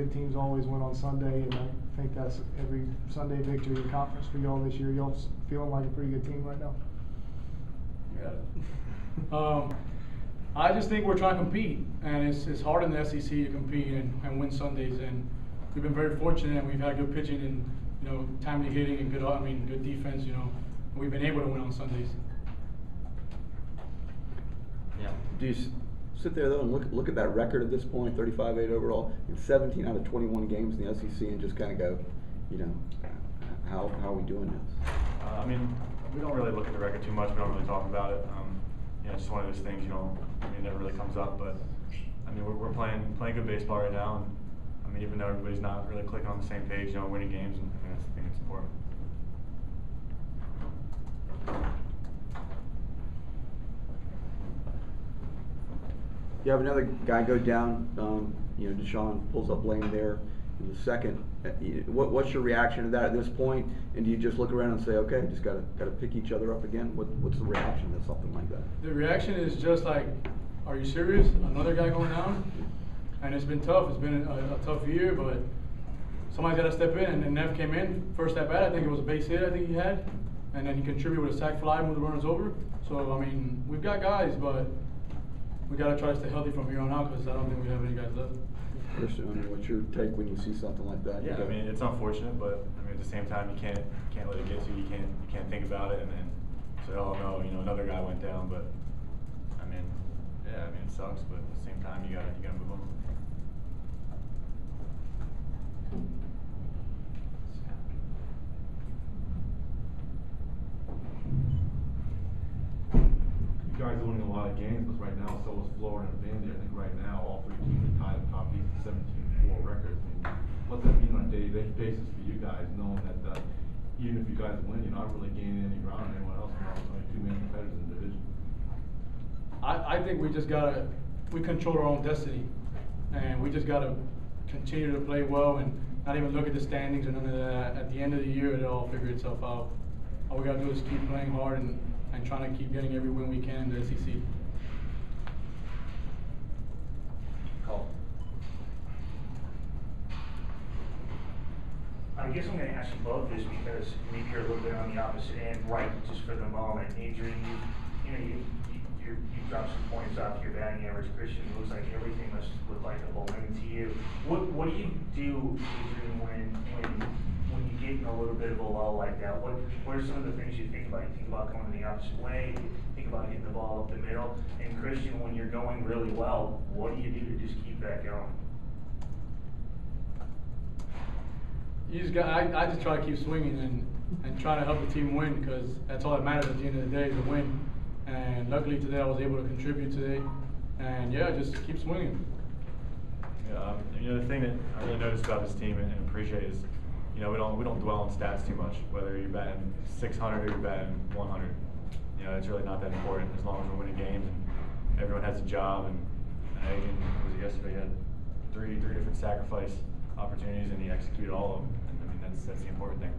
good teams always win on Sunday, and I think that's every Sunday victory in conference for y'all this year. Y'all feeling like a pretty good team right now? Yeah. um, I just think we're trying to compete, and it's, it's hard in the SEC to compete and, and win Sundays. And we've been very fortunate, and we've had good pitching and you know timely hitting and good, I mean, good defense. You know, we've been able to win on Sundays. Yeah. Do you s- sit there though and look, look at that record at this point, thirty-five eight overall, in seventeen out of twenty-one games in the SEC and just kinda go, you know, how, how are we doing this? Uh, I mean, we don't really look at the record too much, we don't really talk about it. Um, you know, it's just one of those things, you know, I mean, it never really comes up, but, I mean, we're, we're playing, playing good baseball right now, and, I mean, even though everybody's not really clicking on the same page, you know, winning games, and I, mean, I think it's important. You have another guy go down, um, you know, Deshaun pulls up lane there in the second. Uh, What, what's your reaction to that at this point? And do you just look around and say, okay, just gotta, gotta pick each other up again? What, what's the reaction to something like that? The reaction is just like, are you serious? Another guy going down? And it's been tough. It's been a, a tough year, but somebody's got to step in. And then Neff came in, first at bat, I think it was a base hit I think he had. And then he contributed with a sac fly, moved the runners over. So, I mean, we've got guys, but we got to try to stay healthy from here on out because I don't think we have any guys left. Christian, I mean, what's your take when you see something like that? Yeah, I mean, it's unfortunate, but, I mean, at the same time, you can't, you can't let it get to you, you can't, you can't think about it, and then say, oh, no, you know, another guy went down, but, I mean, yeah, I mean, it sucks, but at the same time, you gotta, you gotta move on. You guys are winning a lot of games, but right now, so is Florida and Vandy. I think right now, all three teams are tied top eight, seventeen four records. I mean, what's that mean on a day-to-day basis for you guys, knowing that, uh, even if you guys win, you're not really gaining any ground on anyone else, there's only two main competitors in the division. I, I think we just gotta, we control our own destiny. And we just gotta continue to play well and not even look at the standings or none of that. At the end of the year, it'll all figure itself out. All we gotta do is keep playing hard and, and trying to keep getting every win we can in the SEC. I guess I'm gonna ask you both this because maybe you're a little bit on the opposite end, right, just for the moment. Adrian, you, you know, you, you, you're- dropped some points off your batting average. Christian, it looks like everything must look like a balloon to you. What, what do you do, Adrian, when, when, you get in a little bit of a lull like that? What, what are some of the things you think about? You think about going the opposite way, you think about hitting the ball up the middle? And Christian, when you're going really well, what do you do to just keep that going? You just got, I, I just try to keep swinging and, and try to help the team win because that's all that matters at the end of the day is the win. And luckily today I was able to contribute today. And yeah, just keep swinging. Yeah, um, you know, the thing that I really noticed about this team and, and appreciate is, you know, we don't, we don't dwell on stats too much, whether you're six hundred or you're one hundred. You know, it's really not that important as long as we're winning games and everyone has a job and, and Adrian, was it yesterday, had three, three different sacrifice opportunities and he executed all of them. And I mean, that's, that's the important thing.